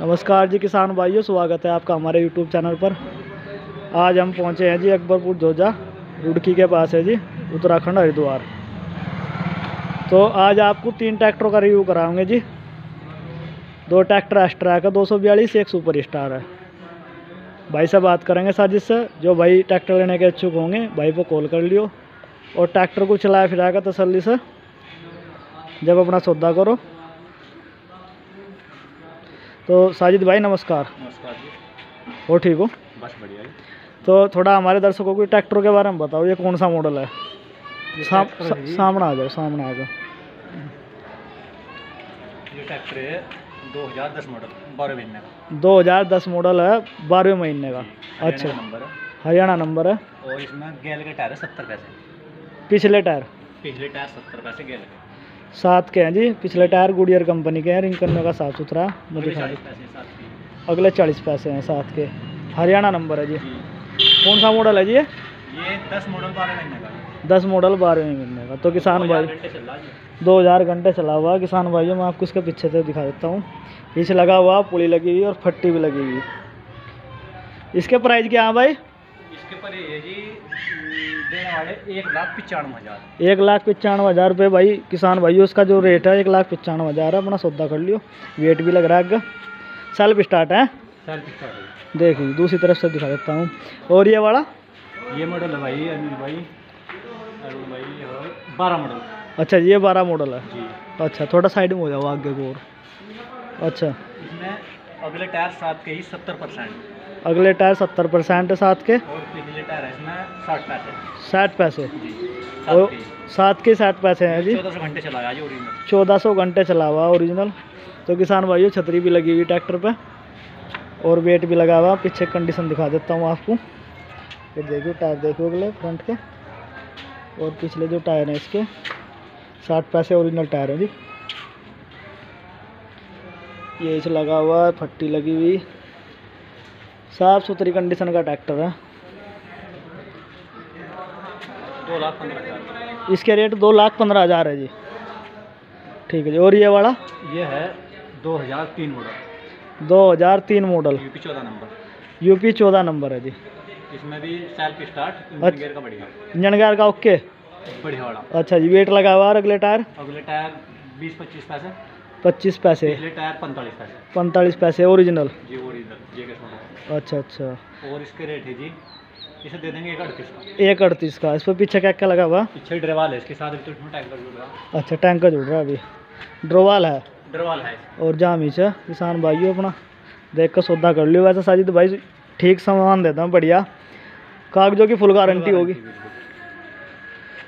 नमस्कार जी किसान भाइयों, स्वागत है आपका हमारे यूट्यूब चैनल पर। आज हम पहुँचे हैं जी अकबरपुर जोजा रुड़की के पास है जी, उत्तराखंड हरिद्वार। तो आज आपको तीन ट्रैक्टरों का रिव्यू कराएँगे जी। दो ट्रैक्टर एस्ट्रैक है दो सौ बयालीस, एक सुपर स्टार है। भाई से बात करेंगे साजिश से, जो भाई ट्रैक्टर लेने के इच्छुक होंगे, भाई को कॉल कर लियो। और ट्रैक्टर को चलाया फिराएगा तसली से, जब अपना सौदा करो। तो साजिद भाई नमस्कार। नमस्कार जी। हो ठीक हो? बस बढ़िया तो थोड़ा हमारे दर्शकों को ट्रैक्टरों के बारे में बताओ ये कौन सा मॉडल है? सा, सा, सामने आ जाओ सामने आ जाओ। ये ट्रैक्टर है 2010 मॉडल बारह महीने का। 2010 मॉडल है बारहवें महीने का। अच्छा। नंबर है। हरियाणा नंबर है। और इसमें गैल के टायर है सत्तर पैसे। पिछले टायर। पिछले टायर सत्तर पैसे गैल के। सात के हैं जी पिछले टायर गुडियर कंपनी के हैं रिंग करने का साफ़ सुथरा मुझे अगले चालीस पैसे अगले चालीस पैसे हैं सात के। हरियाणा नंबर है जी। कौन सा मॉडल है जी ये? 10 मॉडल बारह महीने का दस मॉडल बारहवें महीने का तो किसान भाई। दो हज़ार घंटे चला हुआ है। किसान भाइयों मैं आपको इसके पीछे से दिखा देता हूँ। पीछे लगा हुआ पुली लगी हुई और फट्टी भी लगी हुई। इसके प्राइस क्या है भाई? इसके पर ये जी देने वाले एक लाख पचानवे हज़ार। एक लाख पचानवे हज़ार रुपये भाई किसान भाइयों इसका जो रेट है एक लाख पचानवे हज़ार है। अपना सौदा कर लियो। वेट भी लग रहा है आगे सेल्फ स्टार्ट है। पिछड़ा देखिए दूसरी तरफ़ से दिखा देता हूँ। और ये वाला? ये मॉडल है भाई अनिल भाई। अरुण भाई और बारह मॉडल अच्छा ये बारह मॉडल है। जी। अच्छा थोड़ा साइड में हो जाओ आगे को और अच्छा। इसमें अगले टायर सात के ही सत्तर परसेंट अगले टायर सत्तर परसेंट है सात के। और पिछले टायर इसमें साठ पैसे। और सात के साठ पैसे हैं जी। चौदह सौ घंटे चला हुआ ओरिजिनल तो किसान भाइयों छतरी भी लगी हुई ट्रैक्टर पे। और वेट भी लगा हुआ। पीछे कंडीशन दिखा देता हूँ आपको। ये देखिए टायर देखो अगले फ्रंट के। और पिछले जो टायर हैं इसके साठ पैसे ओरिजिनल टायर हैं जी। ये इसे लगा हुआ है फट्टी लगी हुई। साफ़ सुथरी कंडीशन का ट्रैक्टर है। दो लाख पंद्रह इसके रेट दो लाख पंद्रह हज़ार है जी। ठीक है जी और ये वाला? ये है दो हज़ार तीन मॉडल दो हज़ार तीन मॉडल यूपी चौदह नंबर यूपी चौदह नंबर है जी। इसमें भी सेल्फ स्टार्ट अच्छा। इंजन का बढ़िया। इंजन का ओके बढ़िया वाला। अच्छा जी वेट लगा हुआ अगले टायर? अगले टायर बीस पच्चीस पैसे। पच्चीस पैसे। टायर पैंतालीस पैसे। पैंतालीस पैसे ओरिजिनल जी ओरिजिनल जे के अच्छा अच्छा। और इसके रेट है जी इसे दे देंगे एक अड़तीस का। एक अड़तीस का। इस पर पीछे क्या क्या लगा हुआ? पीछे ड्रेवाल है इसके साथ तो टैंकर जुड़ रहा। अच्छा टैंकर जुड़ रहा है अभी। ड्रोवाल है? ड्रेवाल है। और जामिच है किसान भाइयों अपना देख कर सौदा कर लियो। वैसे साजिद भाई ठीक सामान देता हूँ बढ़िया। कागजों की फुल गारंटी होगी।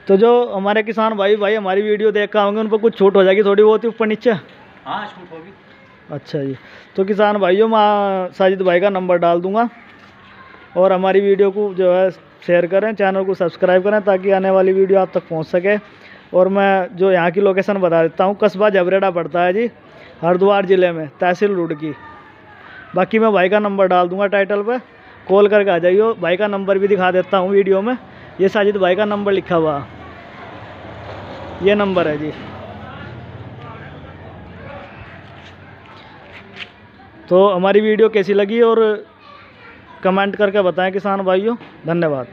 तो जो हमारे किसान भाई भाई हमारी वीडियो देख कर आएँगे उन पर कुछ छूट हो जाएगी थोड़ी बहुत ही ऊपर नीचे। हाँ छूट होगी। अच्छा जी। तो किसान भाइयों, मैं साजिद भाई का नंबर डाल दूँगा और हमारी वीडियो को जो है शेयर करें चैनल को सब्सक्राइब करें ताकि आने वाली वीडियो आप तक पहुँच सके। और मैं जो यहाँ की लोकेशन बता देता हूँ, कस्बा जबरेड़ा पड़ता है जी, हरिद्वार ज़िले में, तहसील रुड़की बाकी मैं भाई का नंबर डाल दूँगा टाइटल पर कॉल करके आ जाइए भाई का नंबर भी दिखा देता हूँ वीडियो में। ये साजिद भाई का नंबर लिखा हुआ। ये नंबर है जी। तो हमारी वीडियो कैसी लगी और कमेंट करके बताएँ किसान भाइयों। धन्यवाद।